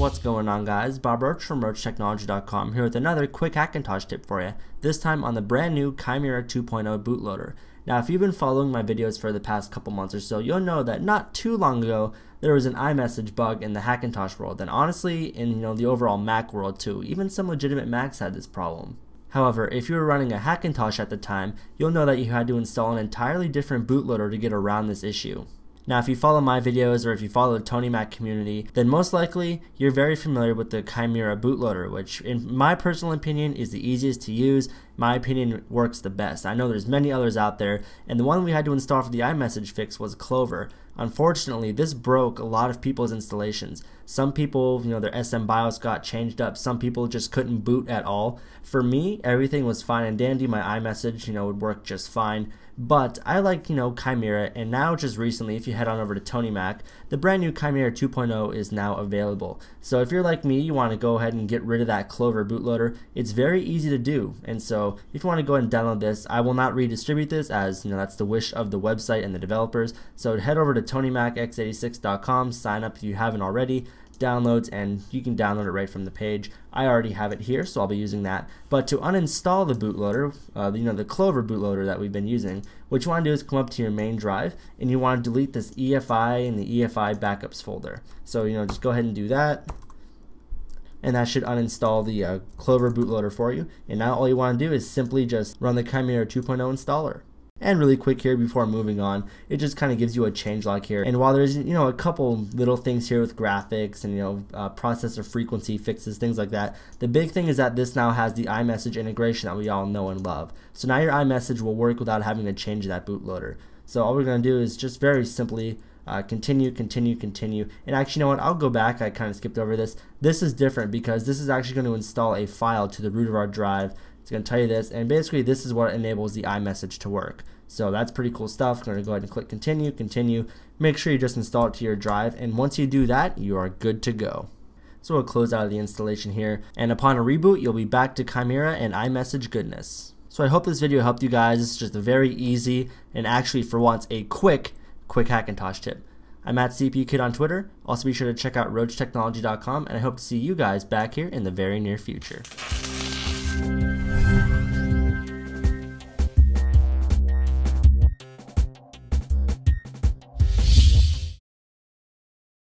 What's going on guys, Bob Roche from RocheTechnology.com here with another quick Hackintosh tip for you, this time on the brand new Chimera 2.0 bootloader. Now if you've been following my videos for the past couple months or so, you'll know that not too long ago there was an iMessage bug in the Hackintosh world, and honestly in you know the overall Mac world too, even some legitimate Macs had this problem. However, if you were running a Hackintosh at the time, you'll know that you had to install an entirely different bootloader to get around this issue. Now, if you follow my videos or if you follow the Tony Mac community, then most likely you're very familiar with the Chimera bootloader, which in my personal opinion is the easiest to use. My opinion works the best. I know there's many others out there, and the one we had to install for the iMessage fix was Clover. Unfortunately, this broke a lot of people's installations. Some people, you know, their SM BIOS got changed up. Some people just couldn't boot at all. For me, everything was fine and dandy. My iMessage, you know, would work just fine. But I like, you know, Chimera, and now just recently, if you head on over to Tony Mac, the brand new Chimera 2.0 is now available. So if you're like me, you want to go ahead and get rid of that Clover bootloader, it's very easy to do. And so if you want to go ahead and download this, I will not redistribute this as, you know, that's the wish of the website and the developers. So head over to TonyMacX86.com, sign up if you haven't already downloads and you can download it right from the page. I already have it here so I'll be using that. But to uninstall the bootloader, uh, you know the Clover bootloader that we've been using, what you want to do is come up to your main drive and you want to delete this EFI and the EFI backups folder. So you know just go ahead and do that and that should uninstall the uh, Clover bootloader for you. And now all you want to do is simply just run the Chimera 2.0 installer. And really quick here before moving on, it just kind of gives you a changelog here. And while there's you know a couple little things here with graphics and you know uh, processor frequency fixes, things like that, the big thing is that this now has the iMessage integration that we all know and love. So now your iMessage will work without having to change that bootloader. So all we're going to do is just very simply uh, continue, continue, continue. And actually, you know what? I'll go back. I kind of skipped over this. This is different because this is actually going to install a file to the root of our drive it's going to tell you this, and basically this is what enables the iMessage to work. So that's pretty cool stuff. I'm going to go ahead and click continue, continue. Make sure you just install it to your drive, and once you do that, you are good to go. So we'll close out of the installation here, and upon a reboot, you'll be back to Chimera and iMessage goodness. So I hope this video helped you guys. It's just a very easy, and actually for once, a quick, quick Hackintosh tip. I'm at CPU Kid on Twitter. Also be sure to check out RocheTechnology.com, and I hope to see you guys back here in the very near future.